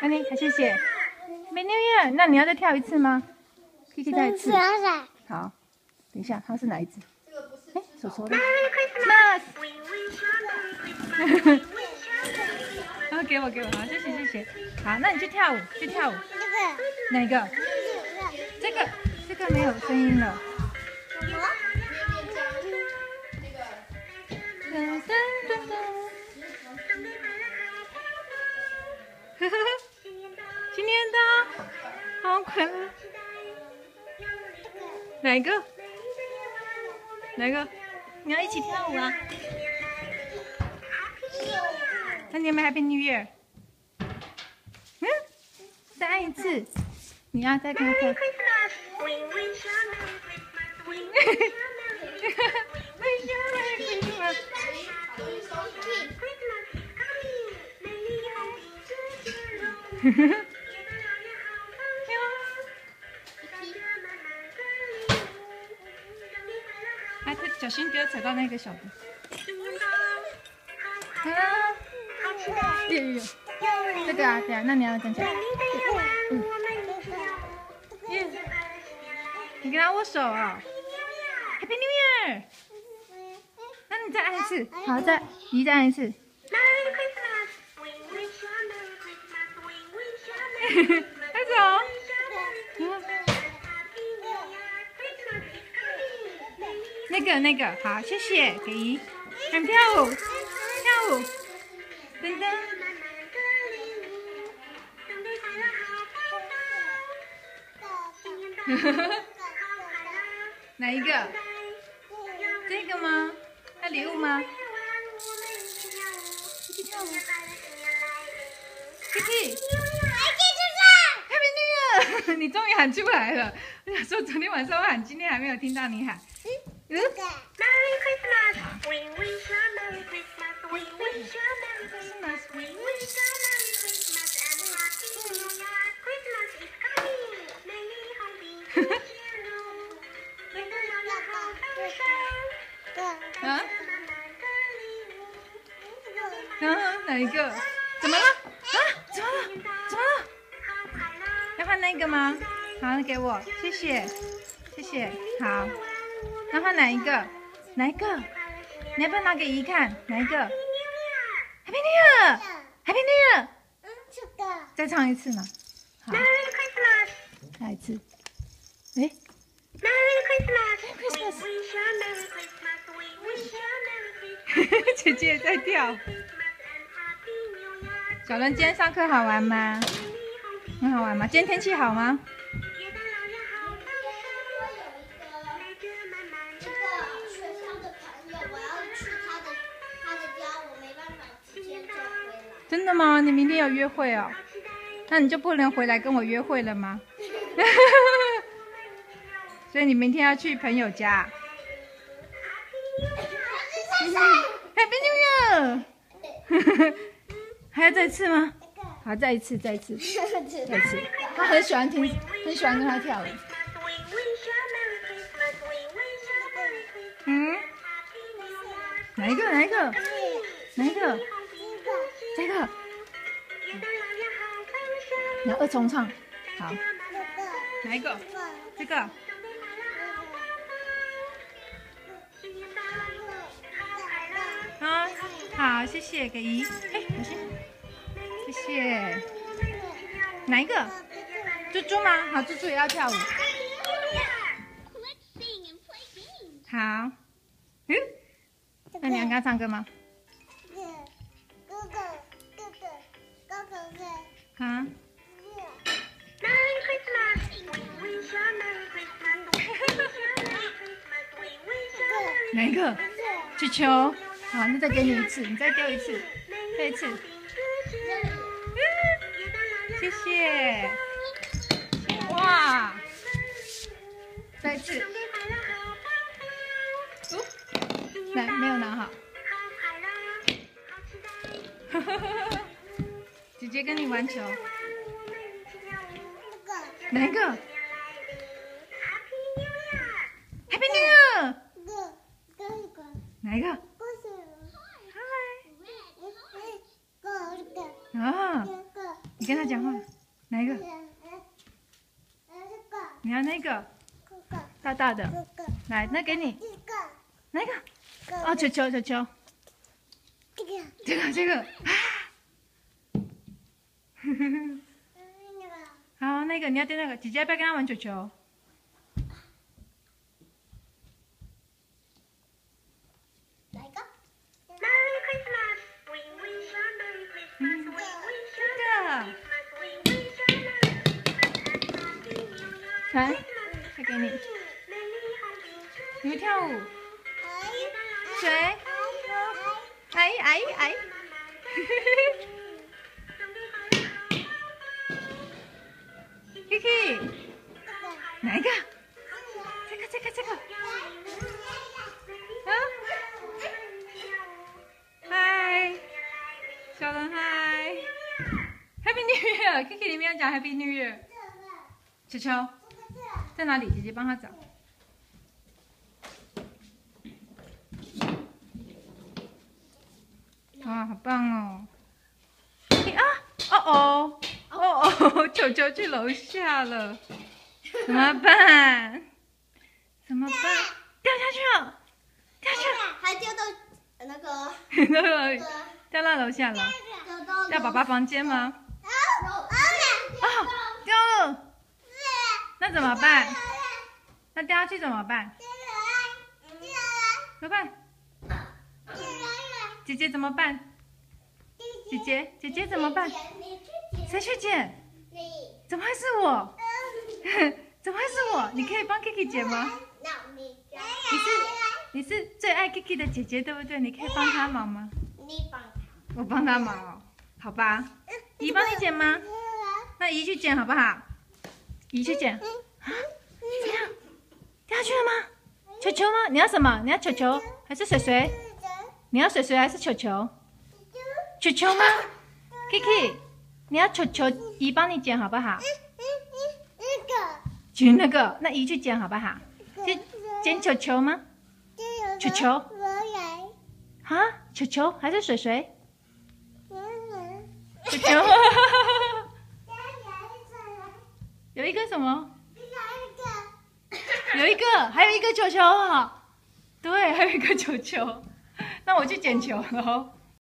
那你谢谢。美妞耶，那你要再跳一次吗？Kiki 再一次。好，等一下，它是哪一只？哎，手手的。那。然后给我给我，好，谢谢谢谢。好，那你去跳舞，去跳舞。这个。哪个？这个这个没有声音了。呵呵呵，今天的好快乐。哪一个？哪一个？你要一起跳舞啊？那你有没有 Happy New Year？嗯，再按一次。你要再跟他跳。呵 呵小心不要踩到那个小的。啊，有有有，这个啊，对啊，那你要跟起来。你跟他握手啊，Happy New Year！那你再按一次，好，再，你再按一次。那个那个好，谢谢，可以。想跳舞，跳舞，噔噔。哪一个？这个吗？要礼物吗？一起跳舞。K K。你终于喊出来了！我想说，昨天晚上我喊，今天还没有听到你喊。嗯。啊？啊？哪一个？怎么了？啊？怎么了？怎么了？要换那个吗？好，给我，谢谢，谢谢。好，要换哪一个？哪一个？你要不要拿给姨看？哪一个？Happy New Year！Happy New Year！嗯，这个。再唱一次嘛。好。再一次。哎。Merry Christmas！姐姐在跳。小伦，今天上课好玩吗？很好玩吗？今天天气好吗？真的吗？你明天要约会哦？那你就不能回来跟我约会了吗？所以你明天要去朋友家。Happy New Year！还要再次吗？好，再一次，再一次，再一次。他很喜欢听，很喜欢跟他跳舞。嗯？哪一个？哪一个？哪一个？这个。你要二重唱。好。哪一个？这个。好，好，谢谢，给姨。哎，小心。谢谢，哪一个？猪猪吗？好，猪猪也要跳舞。好，嗯，那你要跟他唱歌吗？哪一个？气球。好，那再给你一次，你再丢一次，再一次。谢谢，哇，再一次，来，没有拿好，姐姐跟你玩球，哪一个哪一个？嗨，啊。你跟他讲话，哪一个？你要那个？大大的，来，那给你。哪一个？哦，球球球。球，这个这个，好，那个你要对那个姐姐不要跟他玩球球。来，再给你。你会跳舞？谁？哎哎哎！嘿嘿嘿。Kiki，哪一个？这个这个这个。啊？嗨，小人嗨，Happy New Year！Kiki 里面要讲 Happy New Year。球球。在哪里？姐姐帮他找。哇，好棒哦！啊，哦哦，哦哦，球球去楼下了，怎么办？怎么办？掉下去了，掉下去了，还掉到那个 那个掉到楼下了，掉爸爸房间吗？那怎么办？那掉下去怎么办？怎么办？姐姐怎么办？姐姐，姐姐怎么办？谁去捡？怎么会是我？怎么会是我？你可以帮 Kiki 捡吗？你是你是最爱 Kiki 的姐姐，对不对？你可以帮她忙吗？你帮我帮她忙哦，好吧？姨帮你捡吗？那姨去捡好不好？姨去捡。怎样？掉下去了吗？球球吗？你要什么？你要球球还是水水？你要水水还是球球？球球吗？Kiki，你要球球，姨帮你捡好不好？那个，捡那个，那姨去捡好不好？捡捡球球吗？球球？啊？球球还是水水？球球？有一个什么？有一个，还有一个球球啊！对，还有一个球球。那我去捡球了。